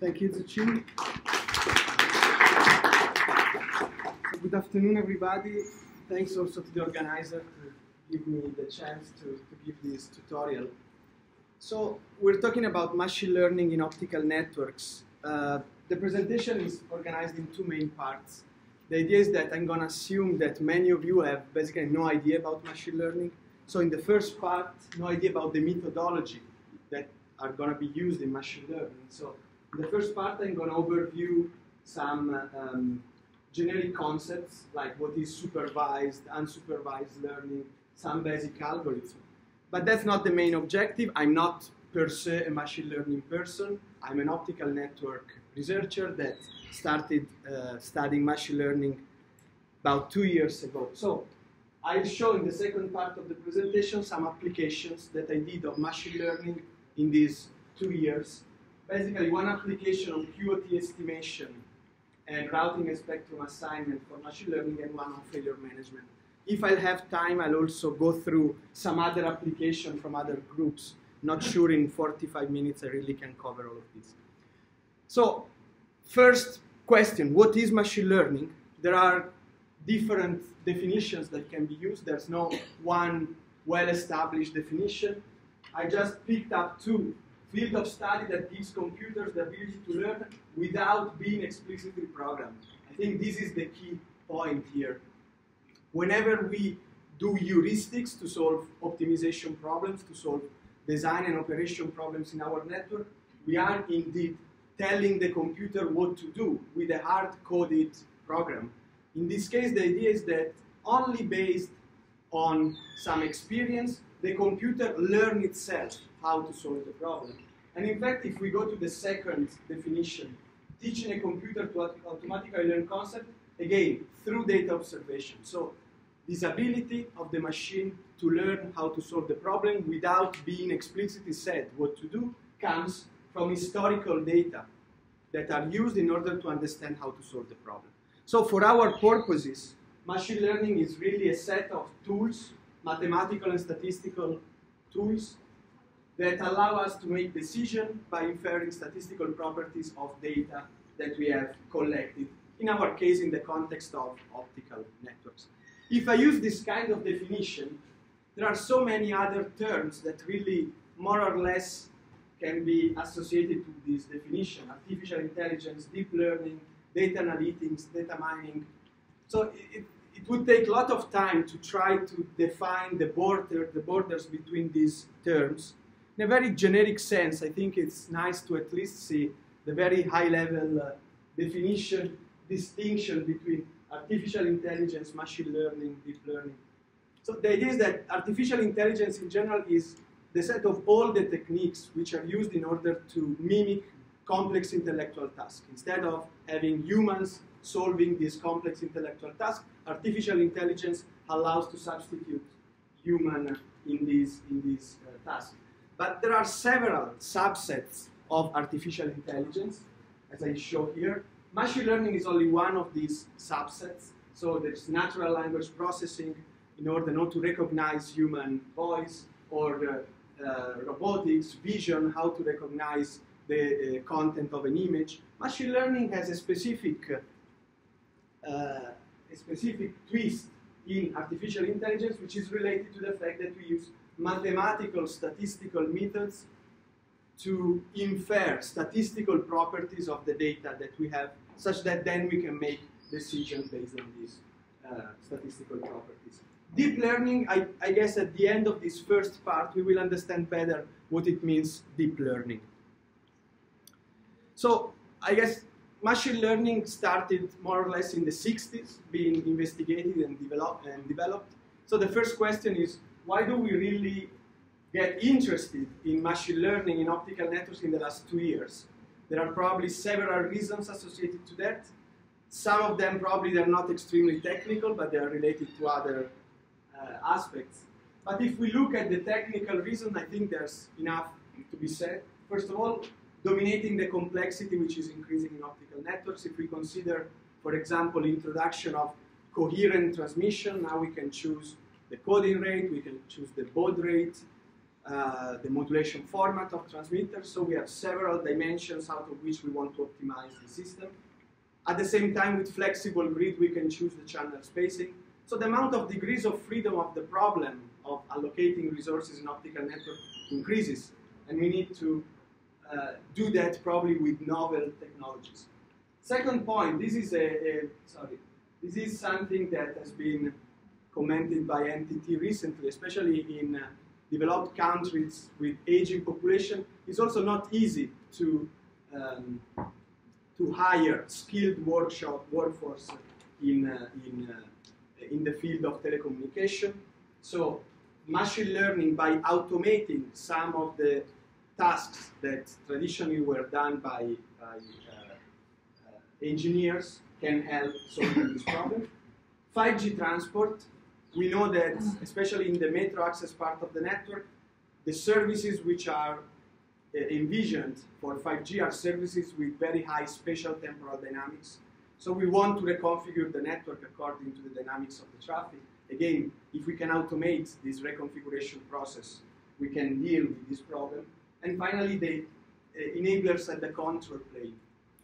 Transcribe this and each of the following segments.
Thank you, Zucchini. So good afternoon, everybody. Thanks also to the organizer to give me the chance to, to give this tutorial. So we're talking about machine learning in optical networks. Uh, the presentation is organized in two main parts. The idea is that I'm going to assume that many of you have basically no idea about machine learning. So in the first part, no idea about the methodology that are going to be used in machine learning. So the first part, I'm going to overview some um, generic concepts like what is supervised, unsupervised learning, some basic algorithms. But that's not the main objective. I'm not per se a machine learning person. I'm an optical network researcher that started uh, studying machine learning about two years ago. So I'll show in the second part of the presentation some applications that I did of machine learning in these two years. Basically, one application on QoT estimation and routing and spectrum assignment for machine learning and one on failure management. If I have time, I'll also go through some other application from other groups. Not sure in 45 minutes I really can cover all of this. So, first question, what is machine learning? There are different definitions that can be used. There's no one well-established definition. I just picked up two field of study that gives computers the ability to learn without being explicitly programmed. I think this is the key point here. Whenever we do heuristics to solve optimization problems, to solve design and operation problems in our network, we are indeed telling the computer what to do with a hard-coded program. In this case, the idea is that only based on some experience, the computer learns itself how to solve the problem. And in fact, if we go to the second definition, teaching a computer to automatically learn concept, again, through data observation. So this ability of the machine to learn how to solve the problem without being explicitly said what to do comes from historical data that are used in order to understand how to solve the problem. So for our purposes, machine learning is really a set of tools, mathematical and statistical tools that allow us to make decisions by inferring statistical properties of data that we have collected, in our case in the context of optical networks. If I use this kind of definition, there are so many other terms that really more or less can be associated to this definition. Artificial intelligence, deep learning, data analytics, data mining. So it, it would take a lot of time to try to define the border, the borders between these terms in a very generic sense, I think it's nice to at least see the very high level uh, definition, distinction between artificial intelligence, machine learning, deep learning. So the idea is that artificial intelligence in general is the set of all the techniques which are used in order to mimic complex intellectual tasks. Instead of having humans solving these complex intellectual tasks, artificial intelligence allows to substitute human in these, in these uh, tasks. But there are several subsets of artificial intelligence, as I show here. Machine learning is only one of these subsets. So there's natural language processing in order not to recognize human voice, or uh, uh, robotics, vision, how to recognize the uh, content of an image. Machine learning has a specific, uh, a specific twist in artificial intelligence, which is related to the fact that we use mathematical statistical methods to infer statistical properties of the data that we have, such that then we can make decisions based on these uh, statistical properties. Deep learning, I, I, guess at the end of this first part, we will understand better what it means, deep learning. So I guess machine learning started more or less in the 60s, being investigated and, develop, and developed. So the first question is, why do we really get interested in machine learning in optical networks in the last two years? There are probably several reasons associated to that. Some of them probably they're not extremely technical, but they are related to other uh, aspects. But if we look at the technical reason, I think there's enough to be said. First of all, dominating the complexity which is increasing in optical networks. If we consider, for example, introduction of coherent transmission, now we can choose the coding rate, we can choose the baud rate. uh, the modulation format of transmitters. So we have several dimensions out of which we want to optimize the system. At the same time, with flexible grid, we can choose the channel spacing. So the amount of degrees of freedom of the problem of allocating resources in optical network increases. And we need to uh, do that probably with novel technologies. Second point, this is a, a, sorry, this is something that has been commented by NTT recently, especially in uh, developed countries with aging population. It's also not easy to um, to hire skilled workshop workforce in uh, in uh, in the field of telecommunication. So machine learning by automating some of the tasks that traditionally were done by, by uh, uh, engineers can help solving this problem. 5G transport, we know that, especially in the metro access part of the network, the services which are uh, envisioned for 5G are services with very high spatial temporal dynamics. So we want to reconfigure the network according to the dynamics of the traffic. Again, if we can automate this reconfiguration process, we can deal with this problem. And finally, the uh, enablers at the control plane.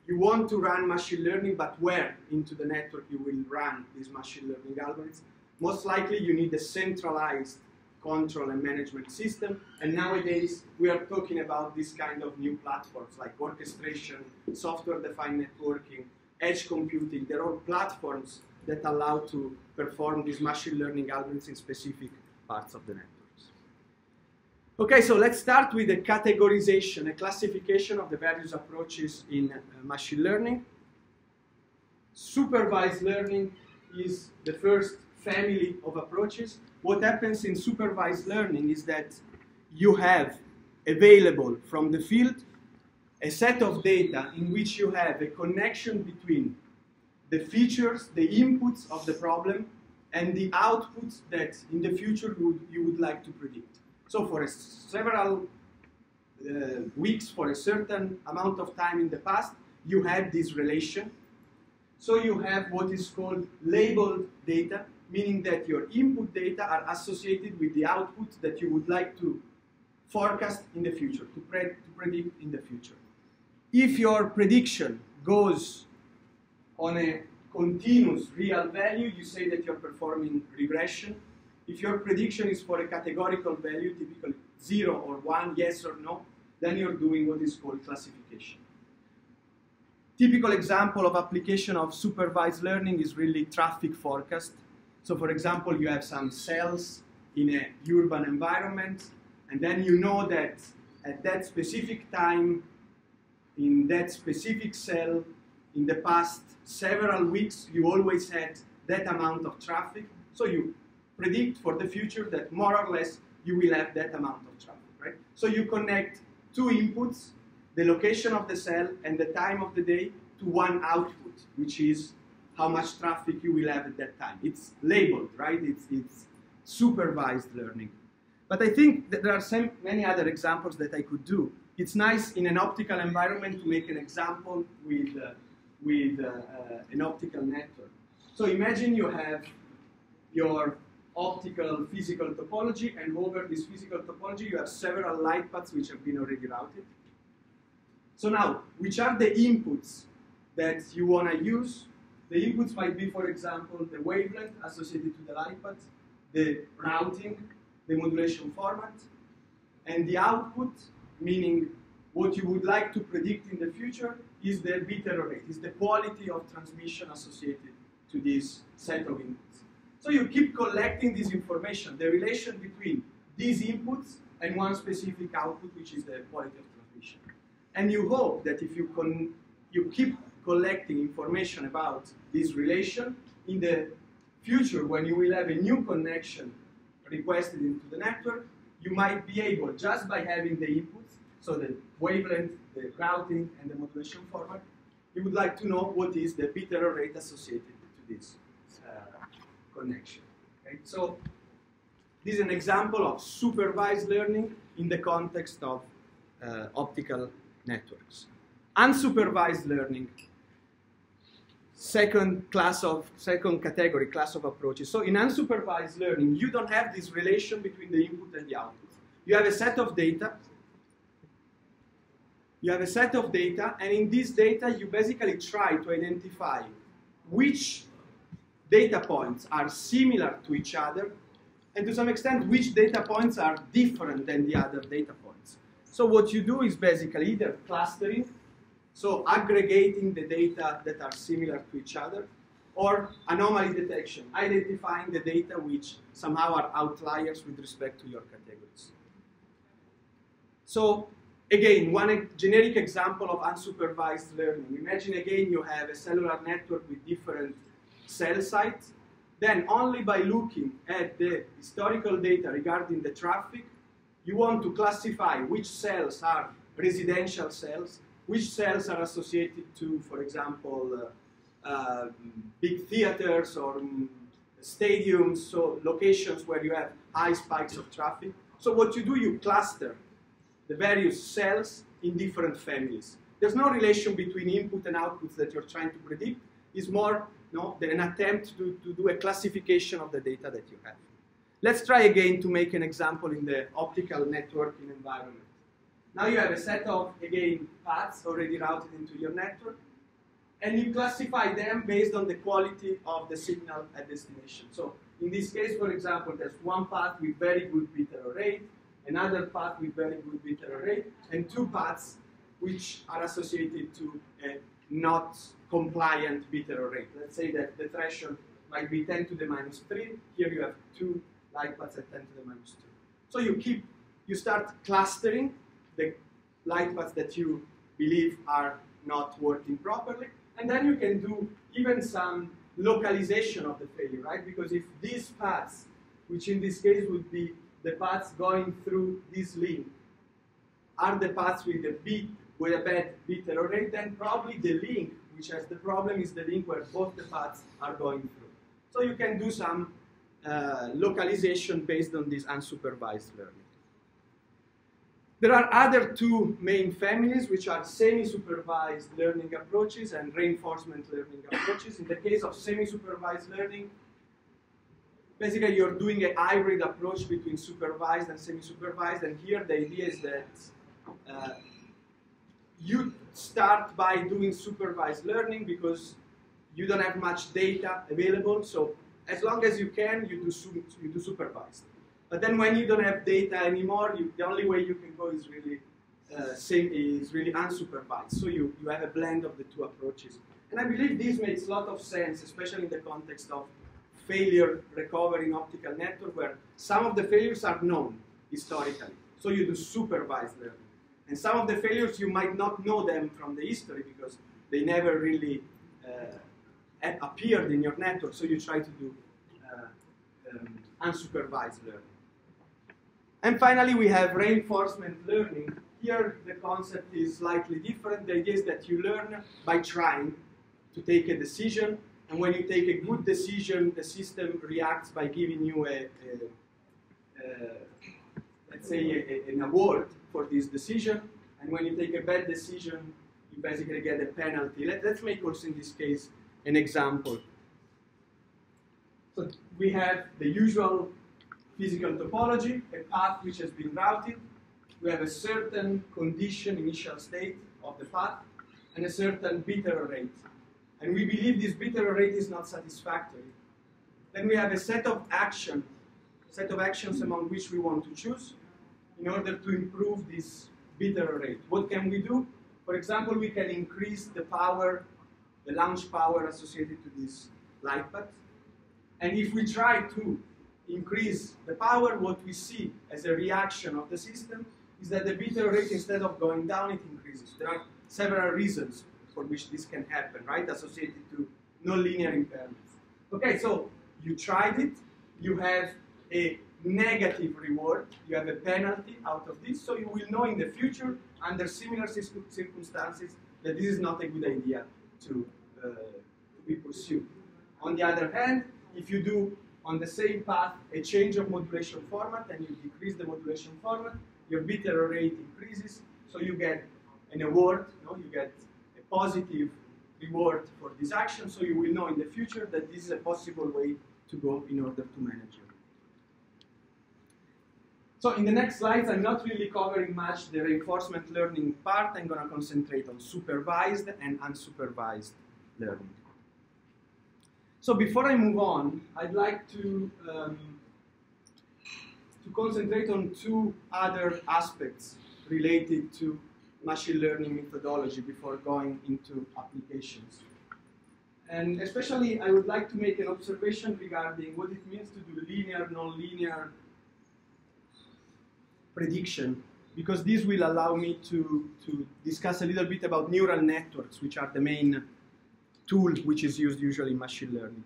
You want to run machine learning, but where into the network you will run these machine learning algorithms? Most likely you need a centralized control and management system. And nowadays we are talking about this kind of new platforms like orchestration, software-defined networking, edge computing. They're platforms that allow to perform these machine learning algorithms in specific parts of the networks. Okay, so let's start with a categorization, a classification of the various approaches in uh, machine learning. Supervised learning is the first family of approaches. What happens in supervised learning is that you have available from the field a set of data in which you have a connection between the features, the inputs of the problem, and the outputs that in the future you would, you would like to predict. So for several uh, weeks, for a certain amount of time in the past, you had this relation. So you have what is called labeled data, meaning that your input data are associated with the output that you would like to forecast in the future, to, to predict in the future. If your prediction goes on a continuous real value, you say that you're performing regression. If your prediction is for a categorical value, typically 0 or 1, yes or no, then you're doing what is called classification. Typical example of application of supervised learning is really traffic forecast. So for example, you have some cells in a urban environment, and then you know that at that specific time, in that specific cell, in the past several weeks, you always had that amount of traffic. So you predict for the future that more or less you will have that amount of traffic, right? So you connect two inputs, the location of the cell and the time of the day, to one output, which is how much traffic you will have at that time. It's labeled, right? It's, it's supervised learning. But I think that there are so many other examples that I could do. It's nice in an optical environment to make an example with, uh, with uh, uh, an optical network. So imagine you have your optical physical topology, and over this physical topology you have several light paths which have been already routed. So now, which are the inputs that you want to use? The inputs might be, for example, the wavelength associated to the light path, the routing, the modulation format, and the output, meaning what you would like to predict in the future, is the bit error rate, is the quality of transmission associated to this set of inputs. So you keep collecting this information, the relation between these inputs and one specific output, which is the quality of transmission. And you hope that if you, you keep collecting information about this relation, in the future, when you will have a new connection requested into the network, you might be able, just by having the inputs, so the wavelength, the routing, and the modulation format, you would like to know what is the bit error rate associated to this connection. Okay? So this is an example of supervised learning in the context of uh, optical networks. Unsupervised learning, second class of, second category, class of approaches. So in unsupervised learning, you don't have this relation between the input and the output. you have a set of data. You have a set of data, and in this data, you basically try to identify which data points are similar to each other, and to some extent, which data points are different than the other data points. So what you do is basically either clustering, so aggregating the data that are similar to each other, or anomaly detection, identifying the data which somehow are outliers with respect to your categories. So again, one generic example of unsupervised learning. Imagine again you have a cellular network with different cell sites. Then only by looking at the historical data regarding the traffic, you want to classify which cells are residential cells, which cells are associated to, for example, uh, uh, big theaters or um, stadiums, so locations where you have high spikes of traffic. So what you do, you cluster the various cells in different families. There's no relation between input and outputs that you're trying to predict. It's more know, an attempt to, to do a classification of the data that you have. Let's try again to make an example in the optical networking environment. Now you have a set of, again, paths already routed into your network and you classify them based on the quality of the signal at destination. So in this case, for example, there's one path with very good bit error rate, another path with very good bit error rate, and two paths which are associated to a not compliant bit error rate. Let's say that the threshold might be 10 to the minus 3. Here you have two light paths at 10 to the minus 2. So you keep, you start clustering the light paths that you believe are not working properly, and then you can do even some localization of the failure, right? Because if these paths, which in this case would be the paths going through this link, are the paths with the bit with a bad bit error rate, then probably the link which has the problem is the link where both the paths are going through. So you can do some uh, localization based on this unsupervised learning. There are other two main families, which are semi-supervised learning approaches and reinforcement learning approaches. In the case of semi-supervised learning, basically you're doing a hybrid approach between supervised and semi-supervised, and here the idea is that uh, you start by doing supervised learning because you don't have much data available, so as long as you can, you do, you do supervised. But then when you don't have data anymore, you, the only way you can go is really uh, same, is really unsupervised. So you, you have a blend of the two approaches. And I believe this makes a lot of sense, especially in the context of failure recovery in optical network, where some of the failures are known historically. So you do supervised learning. And some of the failures, you might not know them from the history because they never really uh, appeared in your network. So you try to do uh, um, unsupervised learning. And finally, we have reinforcement learning. Here, the concept is slightly different. The idea is that you learn by trying to take a decision, and when you take a good decision, the system reacts by giving you a, a, a let's say, a, an award for this decision. And when you take a bad decision, you basically get a penalty. Let, us make also in this case an example. So we have the usual physical topology, a path which has been routed. We have a certain condition, initial state of the path, and a certain bit error rate. And we believe this bit error rate is not satisfactory. Then we have a set of action, set of actions among which we want to choose in order to improve this bit error rate. What can we do? For example, we can increase the power, the launch power associated to this light path. And if we try to increase the power, what we see as a reaction of the system is that the bit rate, instead of going down, it increases. There are several reasons for which this can happen, right, associated to nonlinear impairments. Okay, so you tried it, you have a negative reward, you have a penalty out of this, so you will know in the future, under similar circumstances, that this is not a good idea to, uh, to be pursued. On the other hand, if you do on the same path a change of modulation format and you decrease the modulation format, your bit error rate increases, so you get an award, you, know, you get a positive reward for this action, so you will know in the future that this is a possible way to go in order to manage it. So in the next slides, I'm not really covering much the reinforcement learning part. I'm going to concentrate on supervised and unsupervised learning. So before I move on, I'd like to, um, to concentrate on two other aspects related to machine learning methodology before going into applications. And especially, I would like to make an observation regarding what it means to do linear, non-linear prediction, because this will allow me to, to discuss a little bit about neural networks, which are the main tool which is used usually in machine learning.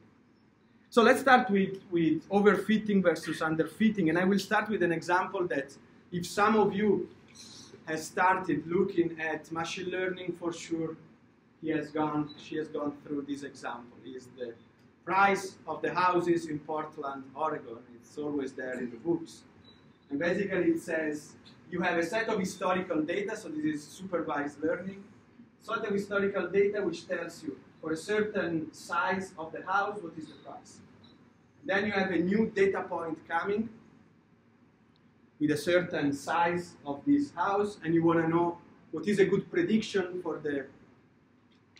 So let's start with, with overfitting versus underfitting, and I will start with an example that if some of you has started looking at machine learning, for sure he has gone, she has gone through this example. Is the price of the houses in Portland, Oregon. It's always there in the books. And basically it says you have a set of historical data, so this is supervised learning, set of historical data which tells you for a certain size of the house, what is the price. Then you have a new data point coming with a certain size of this house, and you want to know what is a good prediction for the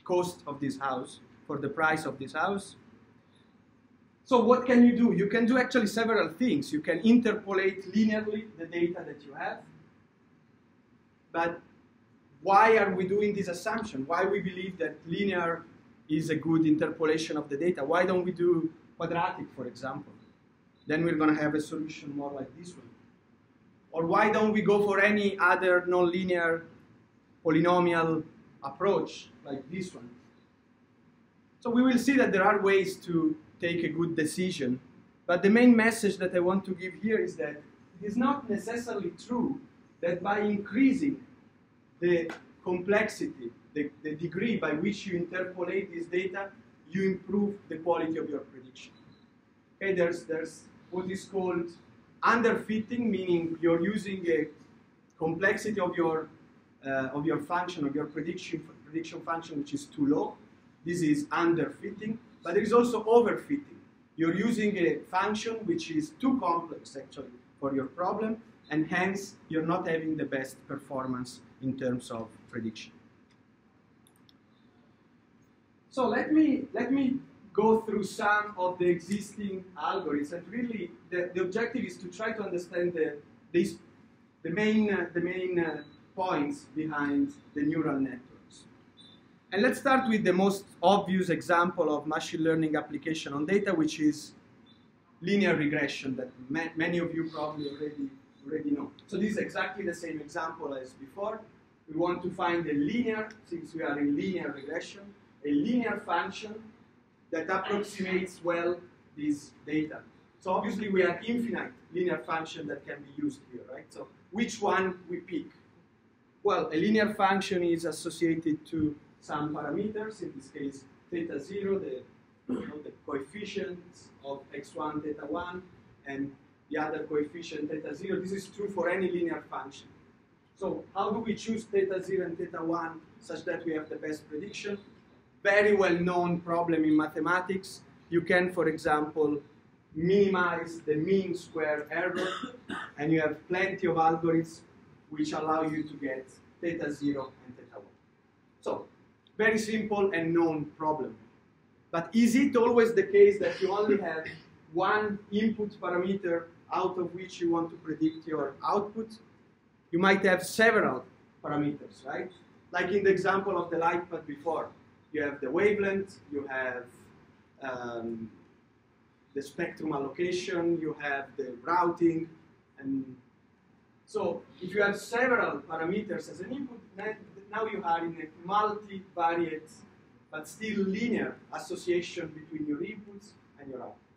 cost of this house, for the price of this house. So what can you do? You can do actually several things. You can interpolate linearly the data that you have. But why are we doing this assumption? Why we believe that linear is a good interpolation of the data? Why don't we do quadratic, for example? Then we're going to have a solution more like this one. Or why don't we go for any other nonlinear polynomial approach like this one? So we will see that there are ways to take a good decision. But the main message that I want to give here is that it is not necessarily true that by increasing the complexity, the, the degree by which you interpolate this data, you improve the quality of your prediction. Okay, there's, there's what is called underfitting, meaning you're using a complexity of your, uh, of your function, of your prediction, prediction function, which is too low. This is underfitting. But there is also overfitting. You're using a function which is too complex, actually, for your problem, and hence you're not having the best performance in terms of prediction. So let me, let me go through some of the existing algorithms, and really the, the objective is to try to understand the, the main, uh, the main uh, points behind the neural networks. And let's start with the most obvious example of machine learning application on data, which is linear regression that ma many of you probably already, already know. So this is exactly the same example as before. We want to find a linear, since we are in linear regression, a linear function that approximates well this data. So obviously we have infinite linear function that can be used here, right? So which one we pick? Well, a linear function is associated to some parameters, in this case theta 0, the, you know, the coefficients of x1 theta 1, and the other coefficient theta 0. This is true for any linear function. So how do we choose theta 0 and theta 1 such that we have the best prediction? Very well-known problem in mathematics. You can, for example, minimize the mean square error, and you have plenty of algorithms which allow you to get theta 0 and theta 1. So very simple and known problem. But is it always the case that you only have one input parameter out of which you want to predict your output? You might have several parameters, right? Like in the example of the light path before. You have the wavelength, you have um, the spectrum allocation, you have the routing, and so if you have several parameters as an input, now you are in a multivariate but still linear association between your inputs and your outputs.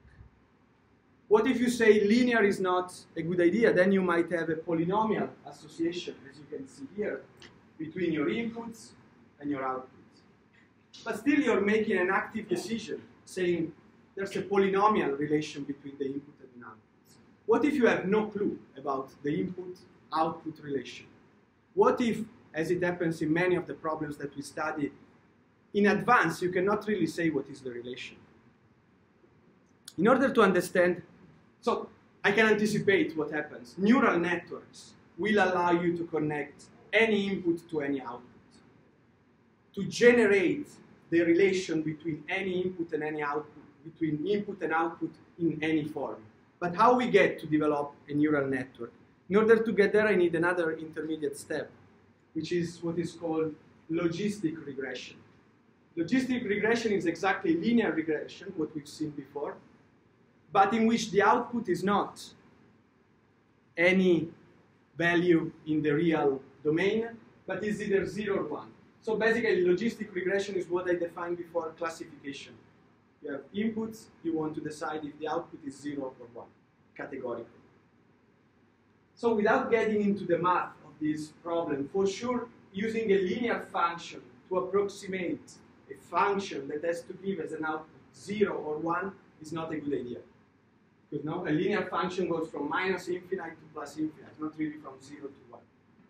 What if you say linear is not a good idea? Then you might have a polynomial association, as you can see here, between your inputs and your outputs. But still you're making an active decision, saying there's a polynomial relation between the input and the outputs. What if you have no clue about the input-output relation? What if as it happens in many of the problems that we study, in advance, you cannot really say what is the relation. In order to understand, so I can anticipate what happens. Neural networks will allow you to connect any input to any output, to generate the relation between any input and any output, between input and output in any form. But how we get to develop a neural network? In order to get there, I need another intermediate step, which is what is called logistic regression. Logistic regression is exactly linear regression, what we've seen before, but in which the output is not any value in the real domain, but is either 0 or 1. So basically, logistic regression is what I defined before classification. You have inputs, you want to decide if the output is 0 or 1, categorically. So without getting into the math of this problem, for sure, using a linear function to approximate a function that has to give as an output 0 or 1 is not a good idea. Because now a linear function goes from minus infinite to plus infinite, not really from 0 to 1.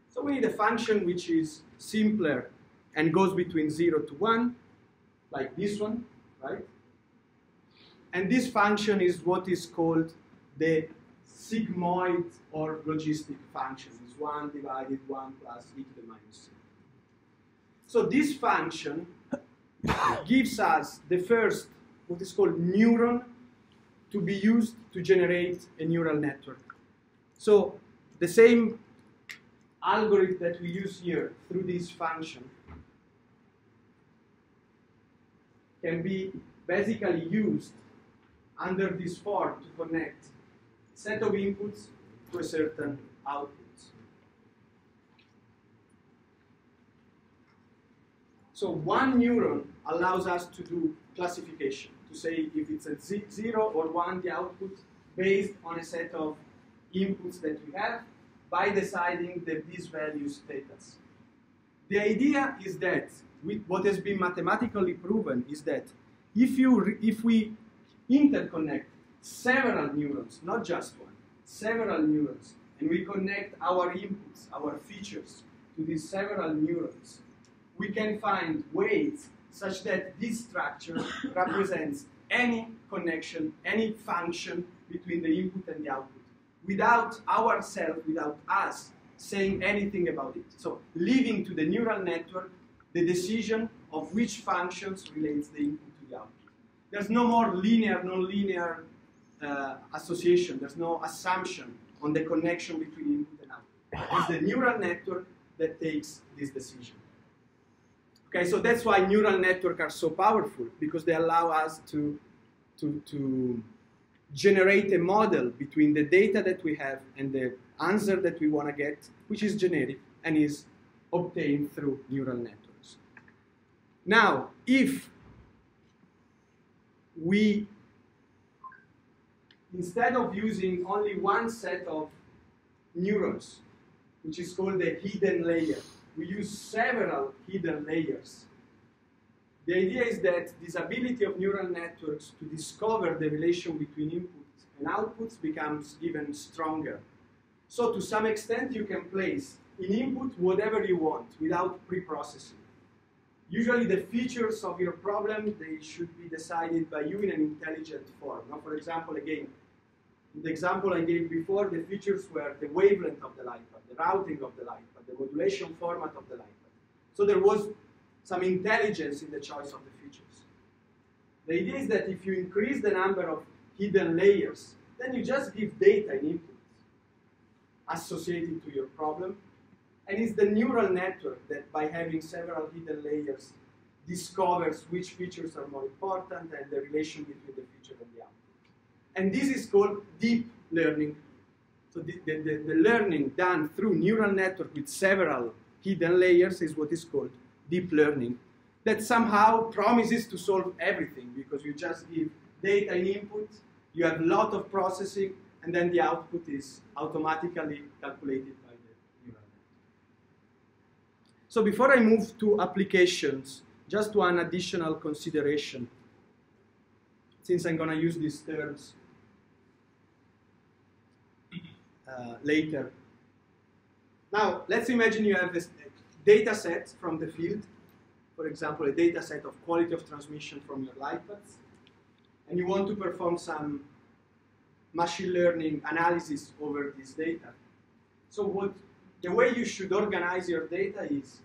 So we need a function which is simpler and goes between 0 to 1, like this one, right? And this function is what is called the sigmoid or logistic function. It's 1 divided 1 plus e to the minus c. So this function gives us the first, what is called neuron, to be used to generate a neural network. So the same algorithm that we use here through this function can be basically used under this form to connect set of inputs to a certain outputs. So one neuron allows us to do classification, to say if it's a zero or one, the output, based on a set of inputs that we have, by deciding that these values us. The idea is that what has been mathematically proven is that if, you if we interconnect several neurons, not just one, several neurons, and we connect our inputs, our features, to these several neurons, we can find ways such that this structure represents any connection, any function between the input and the output, without ourselves, without us saying anything about it. So leaving to the neural network the decision of which functions relates the input to the output. There's no more linear, non-linear uh, association. There's no assumption on the connection between input and output. It's the neural network that takes this decision. Okay, so that's why neural networks are so powerful because they allow us to, to, to generate a model between the data that we have and the answer that we want to get, which is generic and is obtained through neural networks. Now, if we, instead of using only one set of neurons, which is called the hidden layer, we use several hidden layers. The idea is that this ability of neural networks to discover the relation between inputs and outputs becomes even stronger. So to some extent, you can place in input whatever you want without pre-processing. Usually the features of your problem, they should be decided by you in an intelligent form. Now, for example, again, in the example I gave before, the features were the wavelength of the light path, the routing of the light path, the modulation format of the light path. So there was some intelligence in the choice of the features. The idea is that if you increase the number of hidden layers, then you just give data in inputs associated to your problem, and it's the neural network that by having several hidden layers discovers which features are more important and the relation between the feature and the output. And this is called deep learning. So the, the, the, learning done through neural network with several hidden layers is what is called deep learning. That somehow promises to solve everything because you just give data and input, you have a lot of processing, and then the output is automatically calculated so before I move to applications, just one additional consideration, since I'm going to use these terms uh, later. Now, let's imagine you have this data set from the field, for example, a data set of quality of transmission from your light paths, and you want to perform some machine learning analysis over this data. So what the way you should organize your data is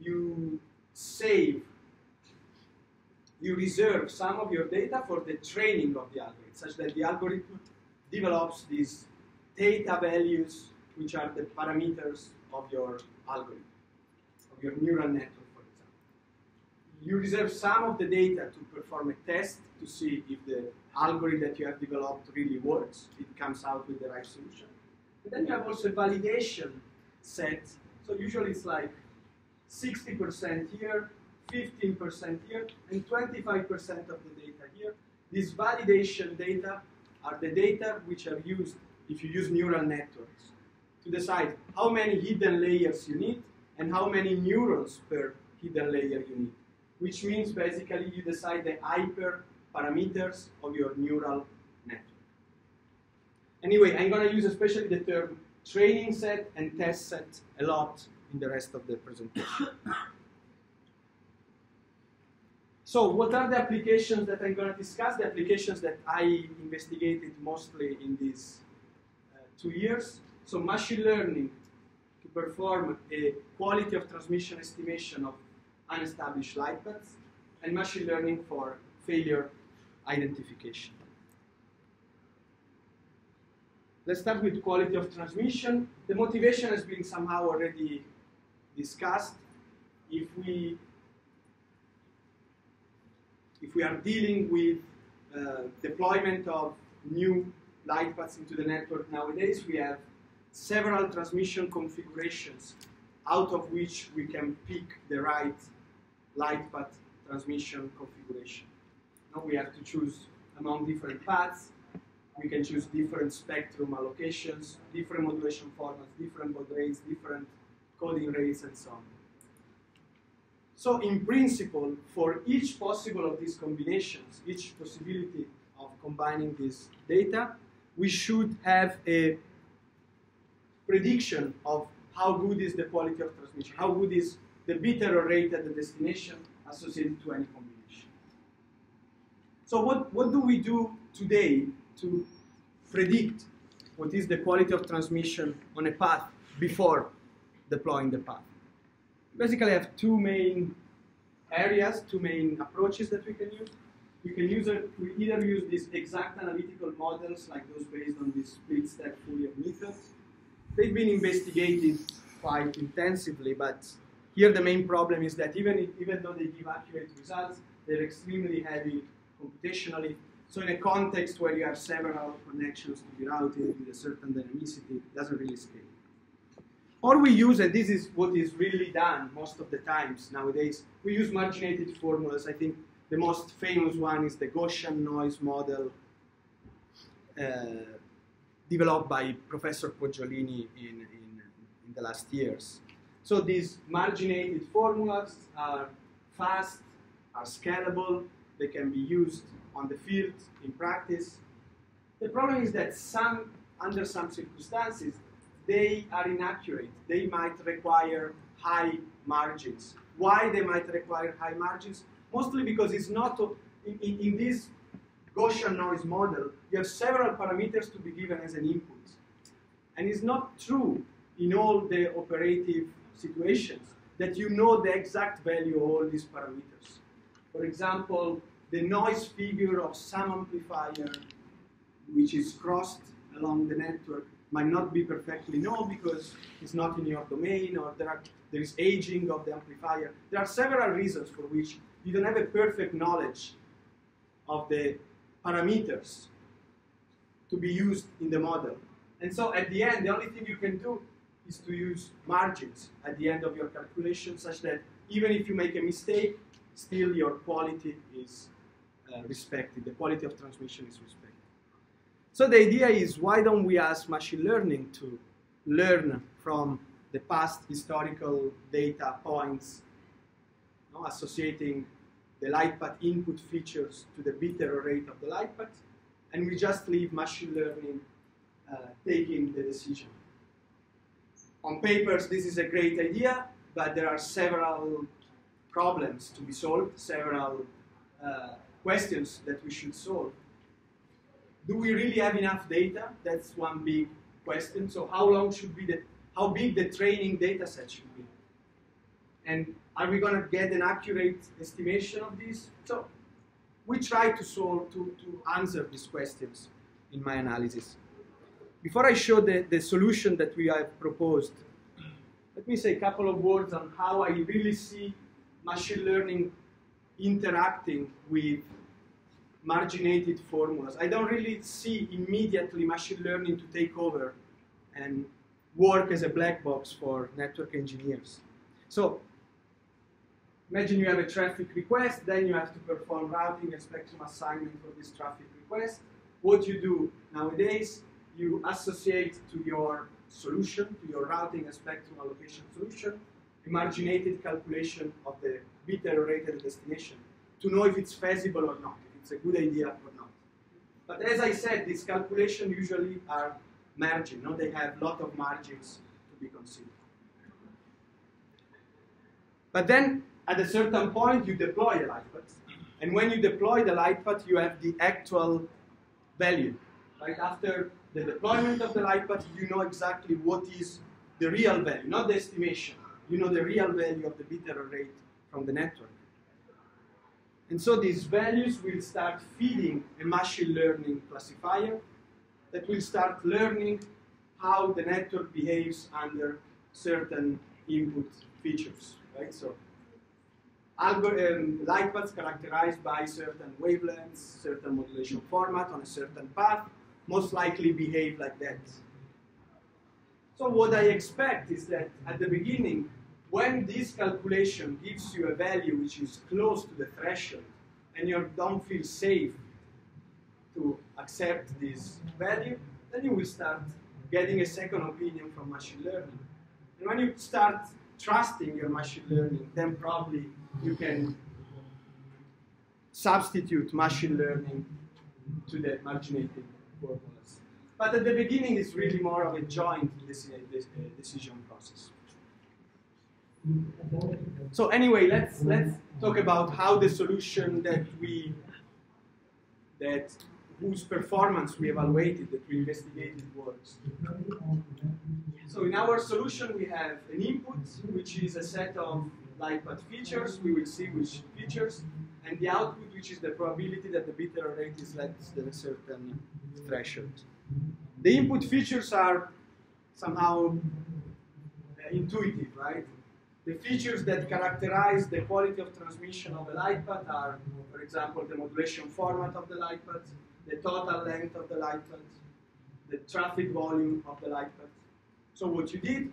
you save, you reserve some of your data for the training of the algorithm, such that the algorithm develops these data values, which are the parameters of your algorithm, of your neural network, for example. You reserve some of the data to perform a test to see if the algorithm that you have developed really works, it comes out with the right solution. Then you have also validation set. So usually it's like 60% here, 15% here, and 25% of the data here. These validation data are the data which are used if you use neural networks to decide how many hidden layers you need and how many neurons per hidden layer you need. Which means basically you decide the hyper parameters of your neural network. Anyway, I'm going to use especially the term training set and test set a lot in the rest of the presentation. so what are the applications that I'm going to discuss? The applications that I investigated mostly in these uh, two years. So machine learning to perform a quality of transmission estimation of unestablished light paths, and machine learning for failure identification. Let's start with quality of transmission. The motivation has been somehow already discussed. If we if we are dealing with uh, deployment of new light paths into the network nowadays, we have several transmission configurations out of which we can pick the right light path transmission configuration. Now we have to choose among different paths. We can choose different spectrum allocations, different modulation formats, different baud rates, different coding rates, and so on. So in principle, for each possible of these combinations, each possibility of combining this data, we should have a prediction of how good is the quality of transmission, how good is the bit error rate at the destination associated to any combination. So what, what do we do today to predict what is the quality of transmission on a path before deploying the path? Basically, I have two main areas, two main approaches that we can use. We can use a, we either use these exact analytical models like those based on these split step Fourier methods. They've been investigated quite intensively, but here the main problem is that even, if, even though they give accurate results, they're extremely heavy computationally. So in a context where you have several connections to be routed with a certain dynamicity, it doesn't really scale. Or we use, and this is what is really done most of the times nowadays, we use marginated formulas. I think the most famous one is the Gaussian noise model uh, developed by Professor Poggiolini in, in, in the last years. So these marginated formulas are fast, are scalable, they can be used on the field in practice. The problem is that some, under some circumstances, they are inaccurate. They might require high margins. Why they might require high margins? Mostly because it's not, in, in, in this Gaussian noise model, you have several parameters to be given as an input. And it's not true in all the operative situations that you know the exact value of all these parameters. For example, the noise figure of some amplifier which is crossed along the network might not be perfectly known because it's not in your domain or there, are, there is aging of the amplifier. There are several reasons for which you don't have a perfect knowledge of the parameters to be used in the model. And so at the end, the only thing you can do is to use margins at the end of your calculation such that even if you make a mistake, still your quality is uh, respected, the quality of transmission is respected. So the idea is why don't we ask machine learning to learn from the past historical data points, you know, associating the light path input features to the bit error rate of the light path, and we just leave machine learning uh, taking the decision. On papers, this is a great idea, but there are several problems to be solved, several uh, questions that we should solve. do we really have enough data? That's one big question. So how long should be the, how big the training data set should be? And are we going to get an accurate estimation of this? So we try to solve, to, to answer these questions in my analysis. Before I show the, the solution that we have proposed, let me say a couple of words on how I really see machine learning interacting with marginated formulas. I don't really see immediately machine learning to take over and work as a black box for network engineers. So imagine you have a traffic request, then you have to perform routing and spectrum assignment for this traffic request. What you do nowadays, you associate to your solution, to your routing and spectrum allocation solution, marginated calculation of the bit error rate at the destination to know if it's feasible or not if it's a good idea or not. But as I said, these calculations usually are margin. No? They have a lot of margins to be considered. But then, at a certain point, you deploy a light path. And when you deploy the light path, you have the actual value. Right after the deployment of the light path, you know exactly what is the real value, not the estimation. You know the real value of the bit error rate from the network. And so these values will start feeding a machine learning classifier that will start learning how the network behaves under certain input features, right? So algorithm, um, light paths characterized by certain wavelengths, certain modulation format on a certain path, most likely behave like that. So what I expect is that at the beginning, when this calculation gives you a value which is close to the threshold, and you don't feel safe to accept this value, then you will start getting a second opinion from machine learning. And when you start trusting your machine learning, then probably you can substitute machine learning to the marginated formulas. But at the beginning, it's really more of a joint uh, uh, decision process. So anyway, let's let's talk about how the solution that we that whose performance we evaluated, that we investigated works. So in our solution we have an input, which is a set of light path features, we will see which features, and the output, which is the probability that the bit error rate is less than a certain threshold. The input features are somehow uh, intuitive, right? The features that characterize the quality of transmission of a light path are, for example, the modulation format of the light path, the total length of the light path, the traffic volume of the light path. So what you did,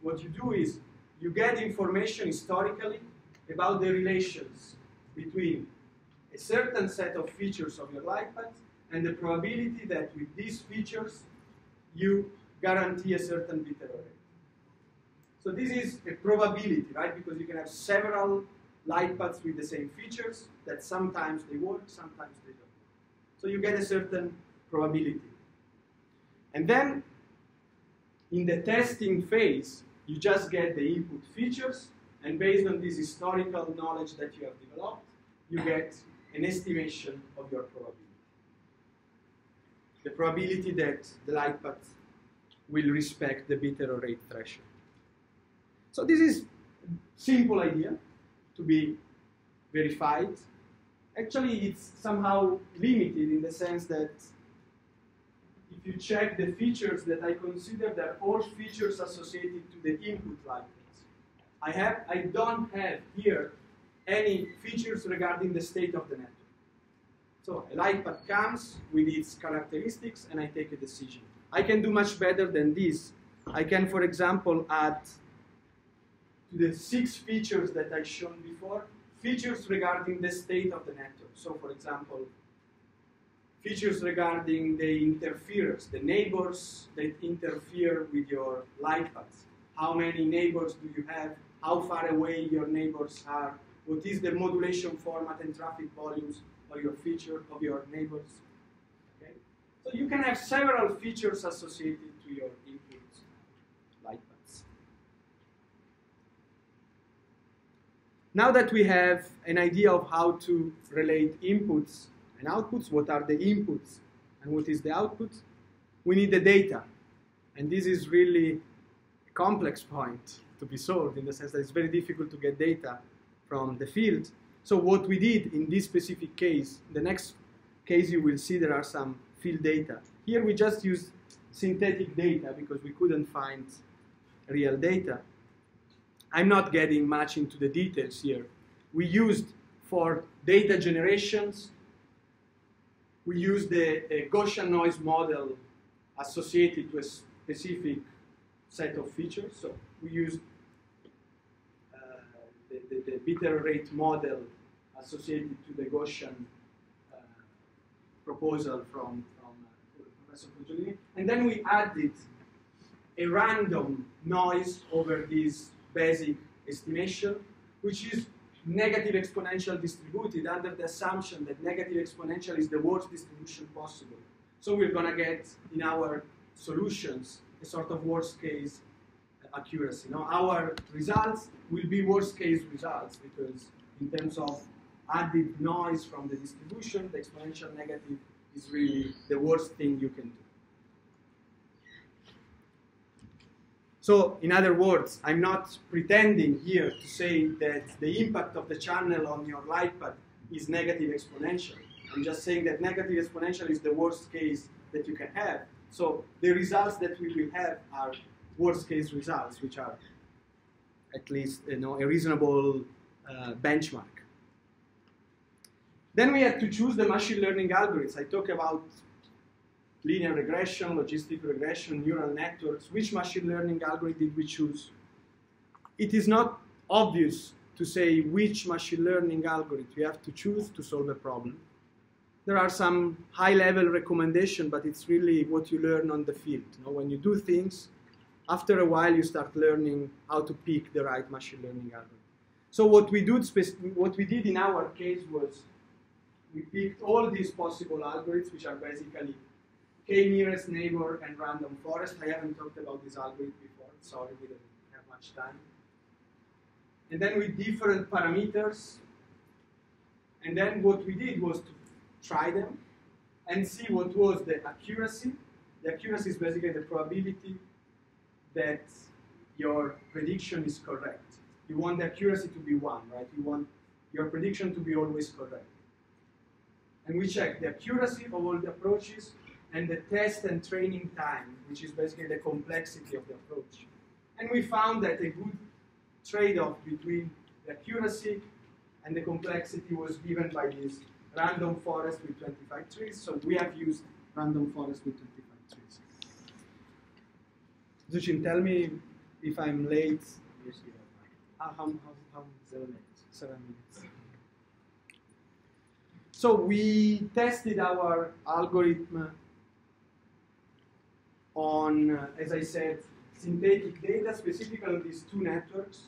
what you do is you get information historically about the relations between a certain set of features of your light path and the probability that with these features you guarantee a certain bit error. So this is a probability, right? Because you can have several light paths with the same features that sometimes they work, sometimes they don't. So you get a certain probability. And then in the testing phase, you just get the input features, and based on this historical knowledge that you have developed, you get an estimation of your probability. The probability that the light path will respect the bit error rate threshold. So this is simple idea to be verified. Actually, it's somehow limited in the sense that if you check the features that I consider, they're all features associated to the input libraries. I have, I don't have here any features regarding the state of the network. So a light path comes with its characteristics and I take a decision. I can do much better than this. I can, for example, add to the six features that I shown before, features regarding the state of the network. So for example, features regarding the interferers, the neighbors that interfere with your light paths. How many neighbors do you have? How far away your neighbors are? What is the modulation format and traffic volumes of your feature of your neighbors? Okay? So you can have several features associated to your inputs and outputs. Now that we have an idea of how to relate inputs and outputs, what are the inputs And what is the output? We need the data. And this is really a complex point to be solved in the sense that it's very difficult to get data from the field. So what we did in this specific case, the next case you will see there are some field data. Here we just used synthetic data because we couldn't find real data. I'm not getting much into the details here. We used for data generations, we used the Gaussian noise model associated to a specific set of features. So we used the, the rate model associated to the Gaussian uh, proposal from, from uh, Professor Poggiolini. And then we added a random noise over this basic estimation, which is negative exponential distributed under the assumption that negative exponential is the worst distribution possible. So we're going to get in our solutions a sort of worst case accuracy. Now our results will be worst case results because in terms of added noise from the distribution, the exponential negative is really the worst thing you can do. So, in other words, I'm not pretending here to say that the impact of the channel on your light path is negative exponential. I'm just saying that negative exponential is the worst case that you can have. So the results that we will have are worst case results, which are at least you know, a reasonable uh, benchmark. Then we had to choose the machine learning algorithms. I talk about linear regression, logistic regression, neural networks, which machine learning algorithm did we choose? It is not obvious to say which machine learning algorithm we have to choose to solve a problem. There are some high-level recommendations, but it's really what you learn on the field. You know, when you do things, after a while you start learning how to pick the right machine learning algorithm. So what we, do, what we did in our case was we picked all these possible algorithms, which are basically k nearest neighbor and random forest. I haven't talked about this algorithm before. Sorry, we didn't have much time. And then with different parameters. And then what we did was to try them and see what was the accuracy. The accuracy is basically the probability that your prediction is correct. You want the accuracy to be one, right? You want your prediction to be always correct. And we check the accuracy of all the approaches and the test and training time, which is basically the complexity of the approach. And we found that a good trade-off between the accuracy and the complexity was given by this random forest with 25 trees. So we have used random forest with 25 trees. Zuchin, tell me if I'm late. Yes, you are. How, how, how, seven minutes? Seven minutes. So we tested our algorithm on, uh, as I said, synthetic data, specifically on these two networks.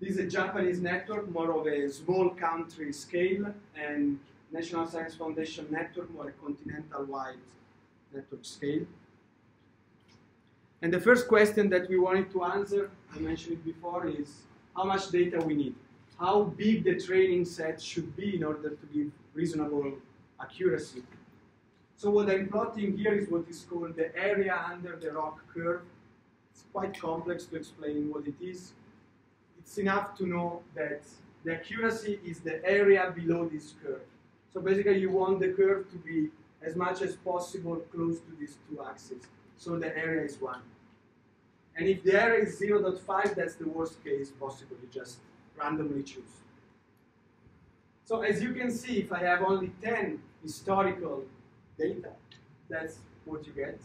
This is a Japanese network, more of a small country scale, and National Science Foundation network, more a continental-wide network scale. And the first question that we wanted to answer, I mentioned it before, is how much data we need. How big the training set should be in order to give reasonable accuracy so what I'm plotting here is what is called the area under the ROC curve. It's quite complex to explain what it is. It's enough to know that the accuracy is the area below this curve. So basically you want the curve to be as much as possible close to these two axes. So the area is 1. And if the error is 0.5, that's the worst case possible. You just randomly choose. So as you can see, if I have only 10 historical data. That's what you get.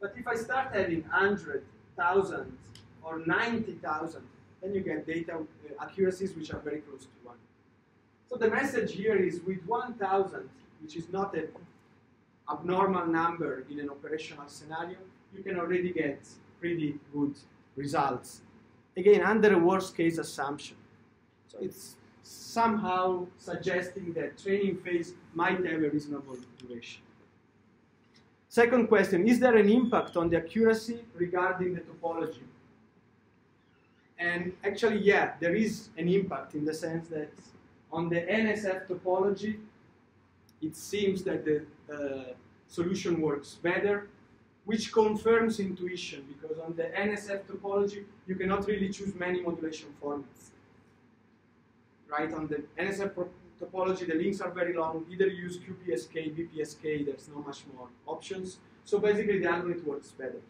But if I start having 100,000 or 90,000, then you get data uh, accuracies which are very close to 1. So the message here is with 1,000, which is not an abnormal number in an operational scenario, you can already get pretty good results. Again, under a worst case assumption. So it's somehow suggesting that training phase might have a reasonable duration. Second question, is there an impact on the accuracy regarding the topology? And actually, yeah, there is an impact in the sense that on the NSF topology, it seems that the uh, solution works better, which confirms intuition because on the NSF topology, you cannot really choose many modulation formats. Right, on the NSF topology, the links are very long. Either you use QPSK, BPSK, there's not much more options. So basically the algorithm works better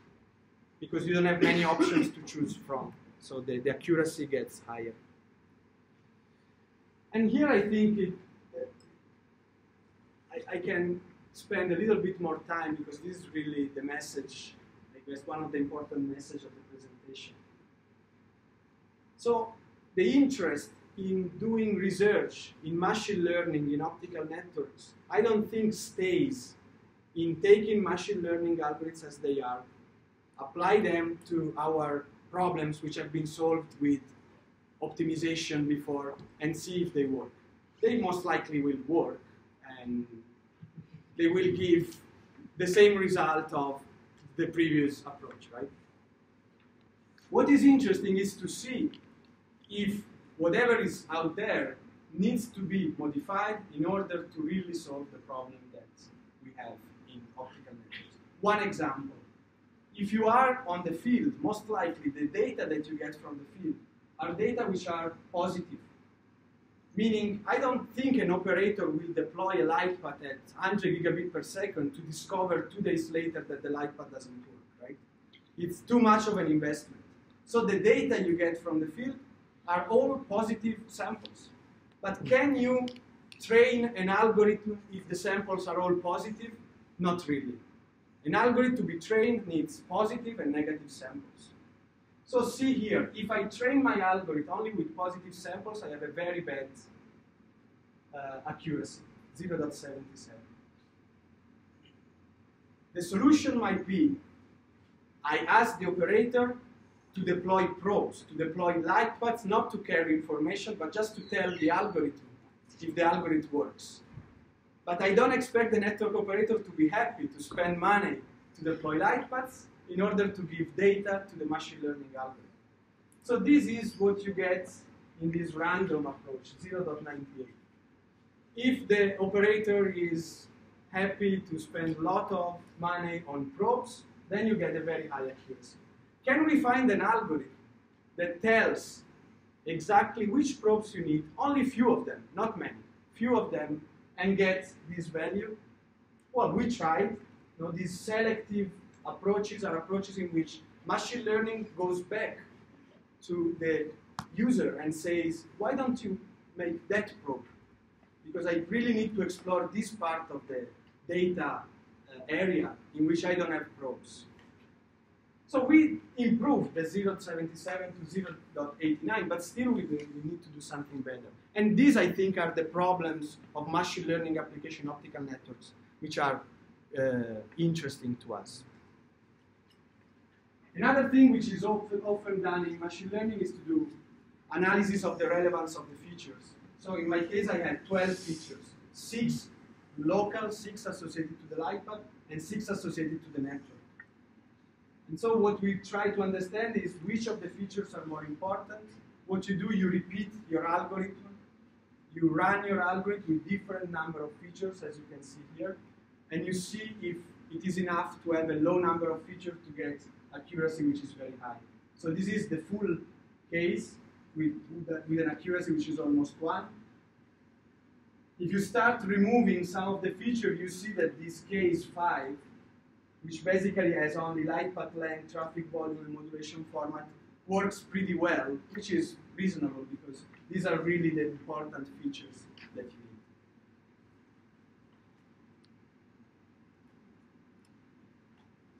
because you don't have many options to choose from. So the, the accuracy gets higher. And here I think it, I, I can spend a little bit more time because this is really the message, I guess one of the important messages of the presentation. So the interest in doing research in machine learning in optical networks, I don't think stays in taking machine learning algorithms as they are, apply them to our problems which have been solved with optimization before and see if they work. They most likely will work and they will give the same result of the previous approach, right? What is interesting is to see if whatever is out there needs to be modified in order to really solve the problem that we have in optical networks. One example, if you are on the field, most likely the data that you get from the field are data which are positive. Meaning, I don't think an operator will deploy a light path at 100 gigabit per second to discover two days later that the light path doesn't work, right? It's too much of an investment. So the data you get from the field are all positive samples. But can you train an algorithm if the samples are all positive? Not really. An algorithm to be trained needs positive and negative samples. So see here, if I train my algorithm only with positive samples, I have a very bad uh, accuracy, 0.77. The solution might be, I ask the operator to deploy probes, to deploy light paths, not to carry information, but just to tell the algorithm if the algorithm works. But I don't expect the network operator to be happy to spend money to deploy light paths in order to give data to the machine learning algorithm. So this is what you get in this random approach, 0.98. If the operator is happy to spend a lot of money on probes, then you get a very high accuracy. Can we find an algorithm that tells exactly which probes you need, only few of them, not many, few of them, and get this value? Well, we tried. You know, this selective approaches are approaches in which machine learning goes back to the user and says, why don't you make that probe? Because I really need to explore this part of the data uh, area in which I don't have probes. So we improved the 0.77 to 0.89, but still we, we need to do something better. And these, I think, are the problems of machine learning application optical networks, which are uh, interesting to us. Another thing which is often, often done in machine learning is to do analysis of the relevance of the features. So in my case, I had 12 features, six local, six associated to the light path, and six associated to the network. And so what we try to understand is which of the features are more important. What you do, you repeat your algorithm. You run your algorithm with different number of features, as you can see here, and you see if it is enough to have a low number of features to get accuracy which is very high. So this is the full case with, with an accuracy which is almost 1. If you start removing some of the features, you see that this case 5, which basically has only light path length, traffic volume, and modulation format, works pretty well, which is reasonable because these are really the important features that you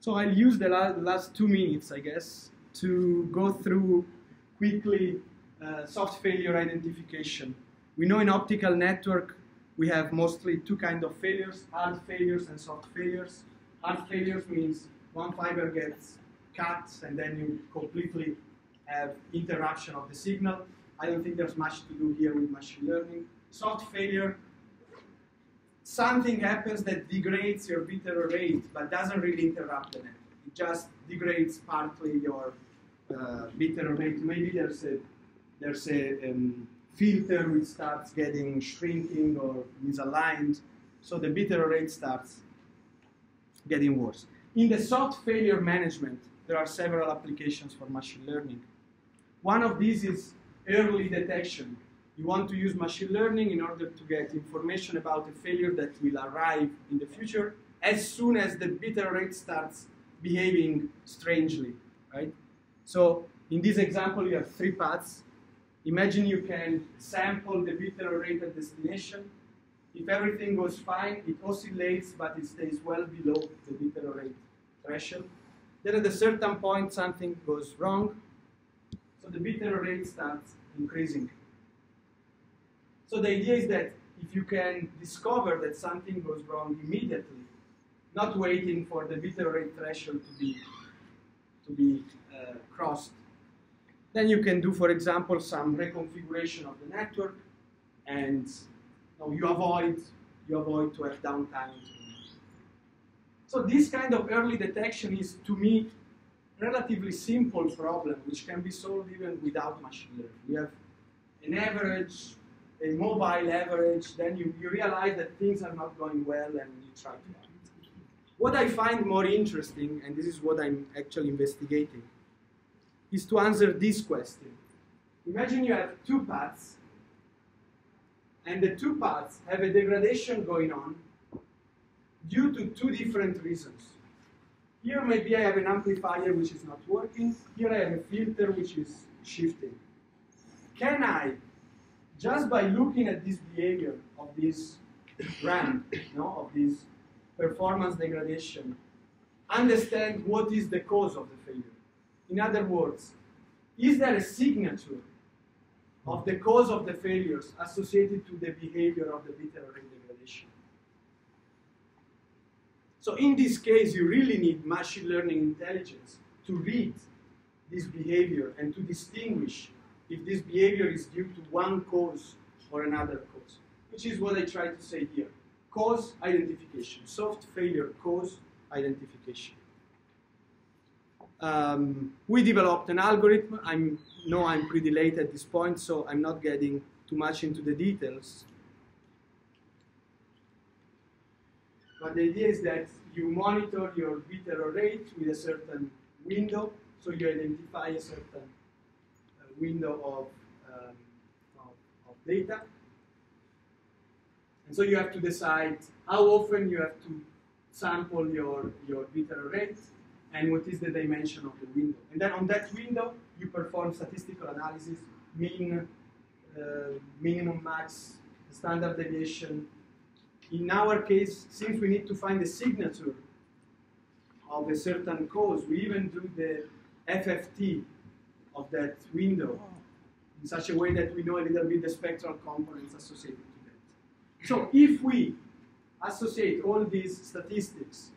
So I'll use the, la last two minutes, I guess, to go through quickly uh, soft failure identification. We know in optical network we have mostly two kinds of failures, hard failures and soft failures. Hard failures means one fiber gets cut and then you completely have interruption of the signal. I don't think there's much to do here with machine learning. Soft failure something happens that degrades your bit error rate but doesn't really interrupt the network. It just degrades partly your uh, bit error rate. Maybe there's a there's a um, filter which starts getting shrinking or misaligned, So the bit error rate starts getting worse. In the soft failure management, there are several applications for machine learning. One of these is early detection. You want to use machine learning in order to get information about a failure that will arrive in the future as soon as the error rate starts behaving strangely, right? So in this example, you have three paths. Imagine you can sample the error rate at destination. If everything goes fine, it oscillates, but it stays well below the error rate threshold. Then at a certain point, something goes wrong. So the error rate starts increasing. So the idea is that if you can discover that something goes wrong immediately, not waiting for the bit rate threshold to be, to be uh, crossed, then you can do, for example, some reconfiguration of the network, and you, know, you avoid you avoid to have downtime. So this kind of early detection is, to me, relatively simple problem which can be solved even without machine learning. We have an average, a mobile average, then you, you realize that things are not going well and you try to act. What I find more interesting, and this is what I'm actually investigating, is to answer this question. Imagine you have two paths, and the two paths have a degradation going on due to two different reasons. Here maybe I have an amplifier which is not working. Here I have a filter which is shifting. Can I, just by looking at this behavior of this ramp, you know, of this performance degradation, understand what is the cause of the failure? In other words, is there a signature of the cause of the failures associated to the behavior of the bit degradation? So in this case, you really need machine learning intelligence to read this behavior and to distinguish if this behavior is due to one cause or another cause, which is what I try to say here. Cause identification, soft failure cause identification. Um, we developed an algorithm. I know I'm pretty late at this point, so I'm not getting too much into the details. But the idea is that you monitor your bit error rate with a certain window, so you identify a certain window of, um, of, of data. And so you have to decide how often you have to sample your, your bit error rate and what is the dimension of the window. And then on that window, you perform statistical analysis, mean, uh, minimum, max, standard deviation. In our case, since we need to find the signature of a certain cause, we even do the FFT of that window in such a way that we know a little bit the spectral components associated to that. So if we associate all these statistics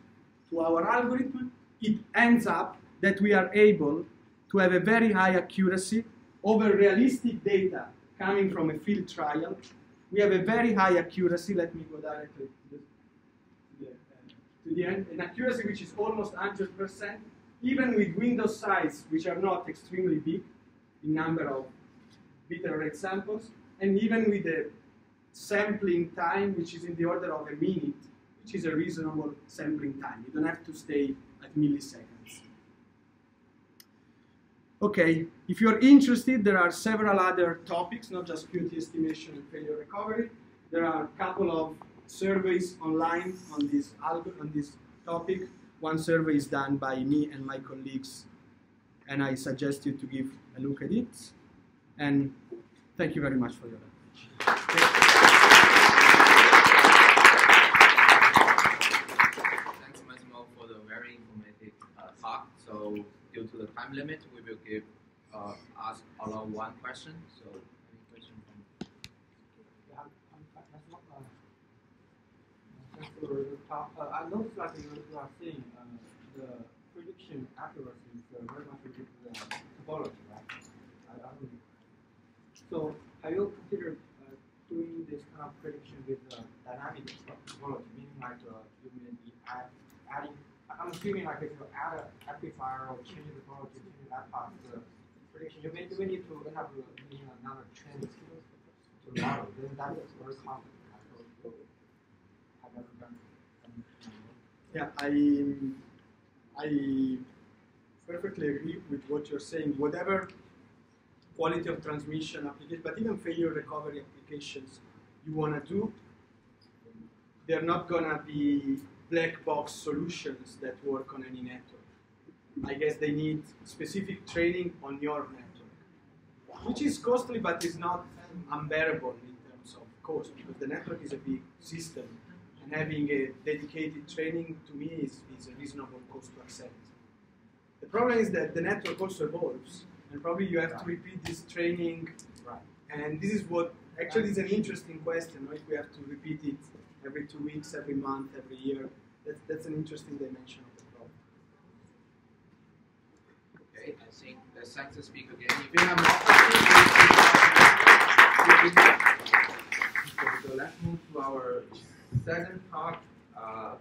to our algorithm, it ends up that we are able to have a very high accuracy over realistic data coming from a field trial. We have a very high accuracy. Let me go directly to the, to the, uh, end. An accuracy which is almost 100%, even with window size which are not extremely big in number of bit rate samples, and even with the sampling time which is in the order of a minute, which is a reasonable sampling time. You don't have to stay at milliseconds. Okay, if you're interested, there are several other topics, not just QoT estimation and failure recovery. There are a couple of surveys online on this, on this topic. One survey is done by me and my colleagues, and I suggest you to give a look at it. And thank you very much for your attention. Thanks Massimo for the very informative uh talk. So due to the time limit, we will give uh, ask along one question. So any question from? Yeah, I'm, I'm, that's not, uh, Uh, I noticed that you, are saying uh, the prediction accuracy is uh, very much related to the topology, right? I, I mean, so have you considered uh, doing this kind of prediction with uh, dynamic topology, meaning like uh, you may be add, adding I'm assuming like if you add an amplifier or change the topology, change that part the prediction, you may, you may need to have uh, another trend to model. Then that is very common. Yeah, I, I perfectly agree with what you're saying. Whatever quality of transmission application, but even failure recovery applications you want to do, they're not going to be black box solutions that work on any network. I guess they need specific training on your network, which is costly but is not unbearable in terms of cost because the network is a big system and having a dedicated training to me is, is a reasonable cost to accept. The problem is that the network also evolves and probably you have to repeat this training Right. and this is what actually is an interesting question, right? We have to repeat it every two weeks, every month, every year. That's, that's an interesting dimension of the problem. Okay, I think the sector speaker again. If you have more questions, please. So let's move to our second talk. Uh,